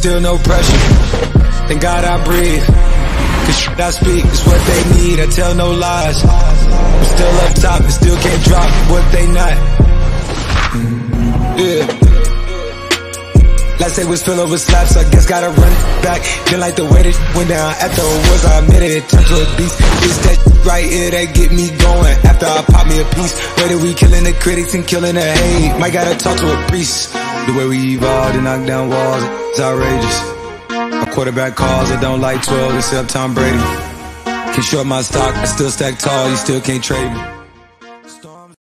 still no pressure. Thank God I breathe. Cause shit I speak is what they need, I tell no lies. I'm still up top and still can't drop what they not. Yeah. Last day was filled over slaps, I guess gotta run it back. Didn't like the way that went down after was, I admitted it. Turned to a beast. It's that right here that get me going. After I pop me a piece, that we killing the critics and killing the hate. Might gotta talk to a priest. The way we evolved and knock down walls, it's outrageous. My quarterback calls, I don't like 12 except Tom Brady. Can short my stock, I still stack tall, you still can't trade me.